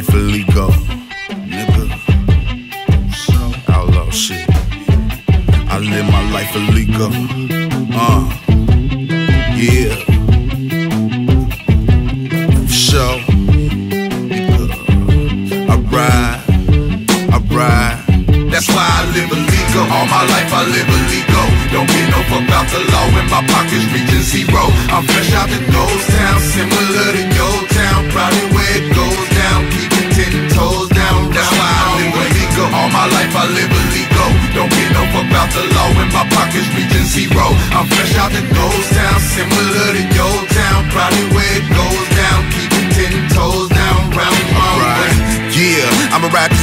life illegal, nigga. Outlaw shit. I live my life illegal. Uh, yeah. For sure. I ride, I ride. That's why I live illegal. All my life I live illegal. Don't get no fuck about the law when my pockets reaching zero. I'm fresh out the ghost town, similar to your town. Probably where it goes down. Fresh out the ghost town, similar to your town. Probably where it goes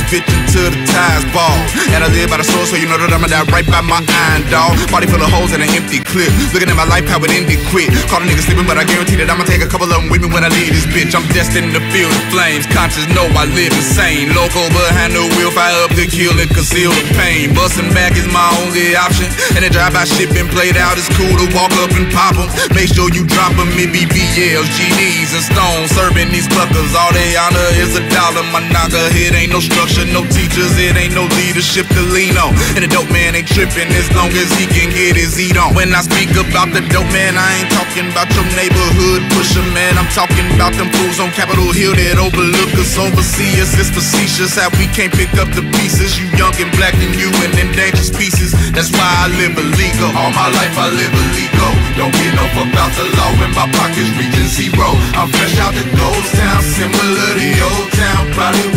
Bitch until the tires ball. And I live by the soul, so you know that I'ma die right by my iron dog. Body full of holes and an empty clip. Looking at my life, how it ended quick. Caught a nigga sleeping, but I guarantee that I'ma take a couple of them with me when I leave this bitch. I'm destined to feel the flames. Conscious know I live insane. Local behind the wheel, fire up to kill and conceal the pain. Busting back is my only option. And the drive-by shit been played out. It's cool to walk up and pop pop 'em. Make sure you drop 'em. It be GDs, and stones. Serving these cluckers. All they honor is a dollar. My knocker. It ain't no structure, no teachers. It ain't no leadership to lean on. And the dope man ain't tripping as long as he can get his eat on. When I speak about the dope man, I ain't talking about your neighborhood pusher, man. I'm talking about them fools on Capitol Hill that overlook us, oversee us. It's facetious how we can't pick up the pieces. You young and black and you in endangered species. That's why I live illegal. All my life I live illegal. Don't get no fuck about the law when my pockets reaching zero. I'm fresh out the ghost town, similar to the old town. Probably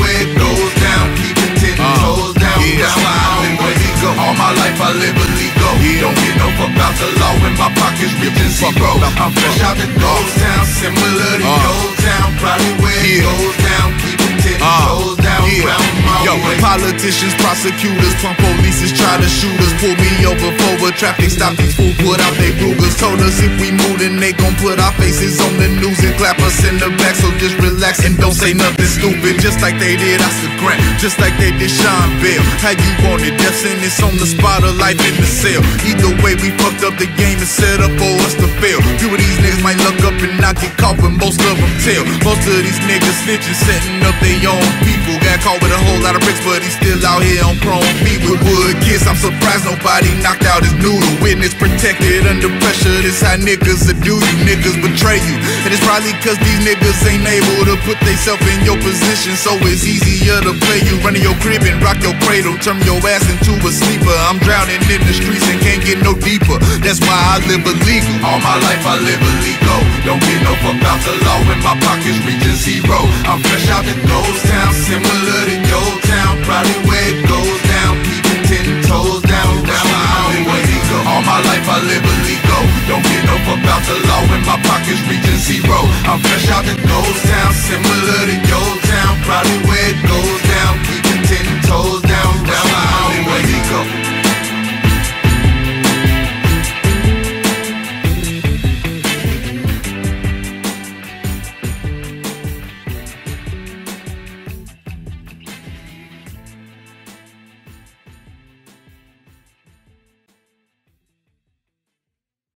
reaching zero. I'm fresh out the ghost town, similar to uh. your town. Probably where it goes down. Keeping ten toes down. My Yo, way. politicians, prosecutors, pump polices try to shoot us. Pull me over for a traffic stop. These fools put out Rugers. Told us if we move, then they gon' put our faces on the news and clap us in the back. So just relax and don't say nothing stupid. Just like they did Oscar Grant, just like they did Sean Bell. How you want it? Death sentence on the spot of life in the cell. Either way, we fucked up the game and set up for us to fail. Few of these niggas might luck up and not get caught, but most of them tell. Most of these niggas snitching, setting up their own people. Got caught with a whole lot of bricks, but he's still out here on chrome feet with wood kiss. I'm surprised nobody knocked out his noodle. Witness protected under pressure. This how niggas will do you. Niggas betray you. And it's probably cause these niggas ain't able to put themselves in your position. So it's easier to play you. Run your crib and rock your cradle. Turn your ass into a sleeper. I'm drowning in the streets and can't get no deeper. That's why I live illegal. All my life I live illegal. Don't get no fuck about the law when my pockets reaching zero. I'm fresh out the ghost town, similar to your town. Probably where it goes is reaching zero. I'm fresh out the nose town, similar to your town, probably where it goes down. Keep